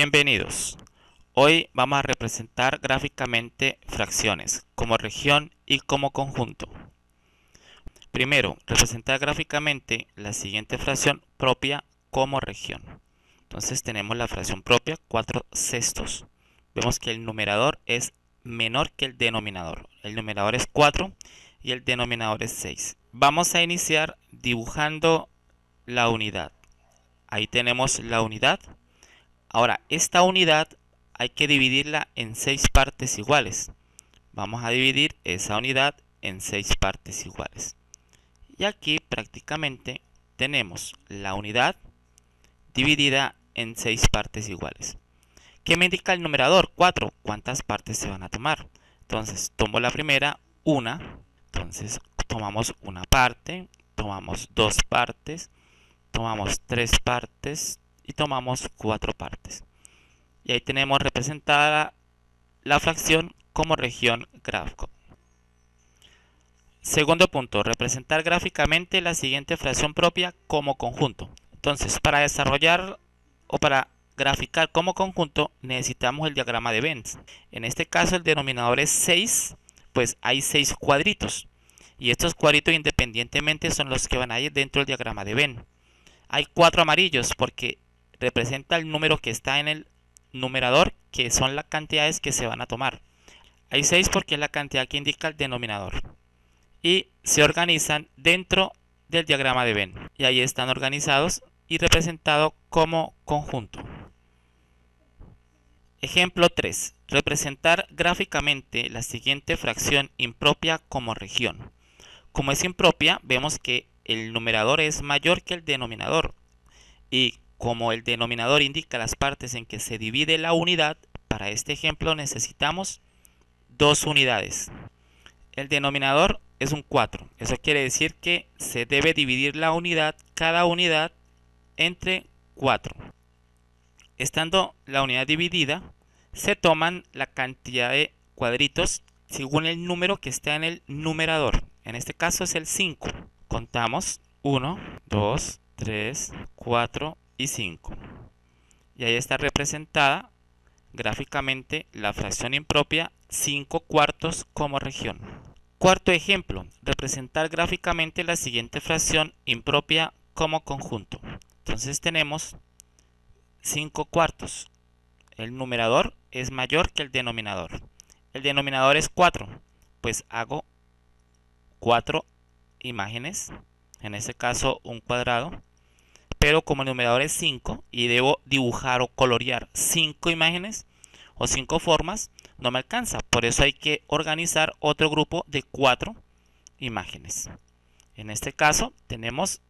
Bienvenidos. Hoy vamos a representar gráficamente fracciones como región y como conjunto. Primero, representar gráficamente la siguiente fracción propia como región. Entonces tenemos la fracción propia 4 sextos. Vemos que el numerador es menor que el denominador. El numerador es 4 y el denominador es 6. Vamos a iniciar dibujando la unidad. Ahí tenemos la unidad. Ahora, esta unidad hay que dividirla en 6 partes iguales. Vamos a dividir esa unidad en 6 partes iguales. Y aquí prácticamente tenemos la unidad dividida en 6 partes iguales. ¿Qué me indica el numerador? 4. ¿Cuántas partes se van a tomar? Entonces, tomo la primera, una. Entonces, tomamos una parte, tomamos dos partes, tomamos tres partes y tomamos cuatro partes. Y ahí tenemos representada la fracción como región gráfico. Segundo punto, representar gráficamente la siguiente fracción propia como conjunto. Entonces, para desarrollar o para graficar como conjunto necesitamos el diagrama de Venn. En este caso el denominador es 6, pues hay 6 cuadritos. Y estos cuadritos independientemente son los que van a ir dentro del diagrama de Venn. Hay cuatro amarillos porque representa el número que está en el numerador, que son las cantidades que se van a tomar. Hay 6 porque es la cantidad que indica el denominador. Y se organizan dentro del diagrama de Venn. Y ahí están organizados y representados como conjunto. Ejemplo 3. Representar gráficamente la siguiente fracción impropia como región. Como es impropia, vemos que el numerador es mayor que el denominador. Y como el denominador indica las partes en que se divide la unidad, para este ejemplo necesitamos dos unidades. El denominador es un 4. Eso quiere decir que se debe dividir la unidad, cada unidad, entre 4. Estando la unidad dividida, se toman la cantidad de cuadritos según el número que está en el numerador. En este caso es el 5. Contamos 1, 2, 3, 4 y 5. Y ahí está representada gráficamente la fracción impropia 5 cuartos como región. Cuarto ejemplo, representar gráficamente la siguiente fracción impropia como conjunto. Entonces tenemos 5 cuartos. El numerador es mayor que el denominador. El denominador es 4. Pues hago 4 imágenes. En este caso un cuadrado. Pero como el numerador es 5 y debo dibujar o colorear 5 imágenes o 5 formas, no me alcanza. Por eso hay que organizar otro grupo de 4 imágenes. En este caso tenemos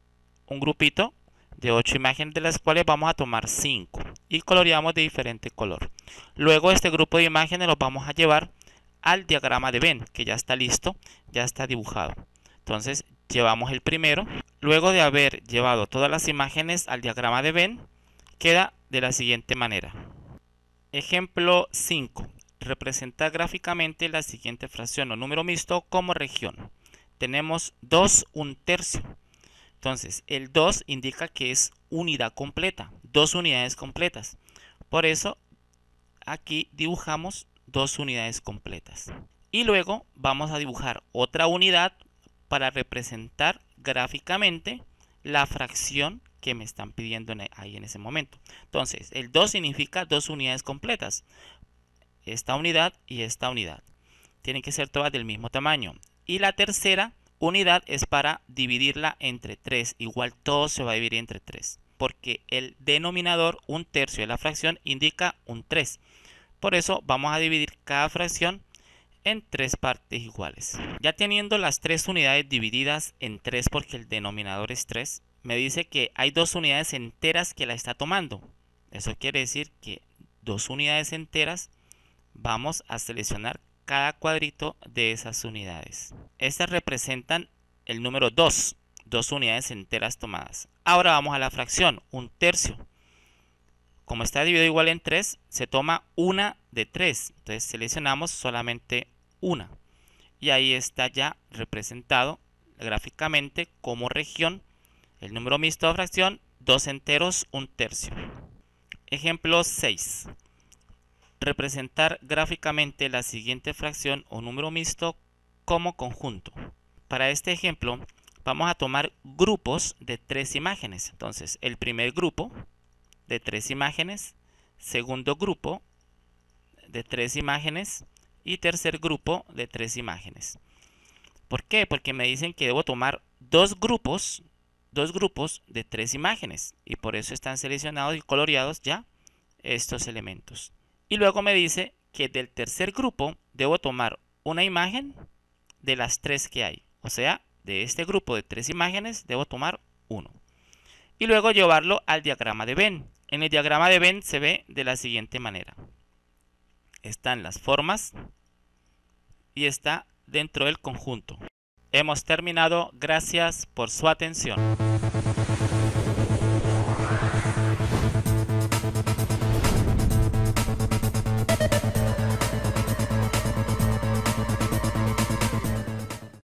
un grupito de 8 imágenes de las cuales vamos a tomar 5 y coloreamos de diferente color. Luego este grupo de imágenes los vamos a llevar al diagrama de Venn, que ya está listo, ya está dibujado. Entonces llevamos el primero. Luego de haber llevado todas las imágenes al diagrama de Venn, queda de la siguiente manera. Ejemplo 5. Representar gráficamente la siguiente fracción o número mixto como región. Tenemos 2 un tercio. Entonces, el 2 indica que es unidad completa, dos unidades completas. Por eso, aquí dibujamos dos unidades completas. Y luego vamos a dibujar otra unidad para representar gráficamente la fracción que me están pidiendo ahí en ese momento. Entonces, el 2 significa dos unidades completas. Esta unidad y esta unidad. Tienen que ser todas del mismo tamaño. Y la tercera unidad es para dividirla entre 3. Igual todo se va a dividir entre 3. Porque el denominador, un tercio de la fracción, indica un 3. Por eso vamos a dividir cada fracción en tres partes iguales. Ya teniendo las tres unidades divididas en 3 porque el denominador es 3, me dice que hay dos unidades enteras que la está tomando. Eso quiere decir que dos unidades enteras vamos a seleccionar cada cuadrito de esas unidades. Estas representan el número 2, dos unidades enteras tomadas. Ahora vamos a la fracción, un tercio. Como está dividido igual en 3, se toma una de 3. Entonces seleccionamos solamente una. Y ahí está ya representado gráficamente como región el número mixto de fracción, dos enteros, un tercio. Ejemplo 6. Representar gráficamente la siguiente fracción o número mixto como conjunto. Para este ejemplo vamos a tomar grupos de tres imágenes. Entonces, el primer grupo de tres imágenes, segundo grupo de tres imágenes y tercer grupo de tres imágenes. ¿Por qué? Porque me dicen que debo tomar dos grupos, dos grupos de tres imágenes y por eso están seleccionados y coloreados ya estos elementos. Y luego me dice que del tercer grupo debo tomar una imagen de las tres que hay. O sea, de este grupo de tres imágenes debo tomar uno. Y luego llevarlo al diagrama de Venn. En el diagrama de Venn se ve de la siguiente manera. Están las formas y está dentro del conjunto. Hemos terminado. Gracias por su atención.